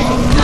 Oh,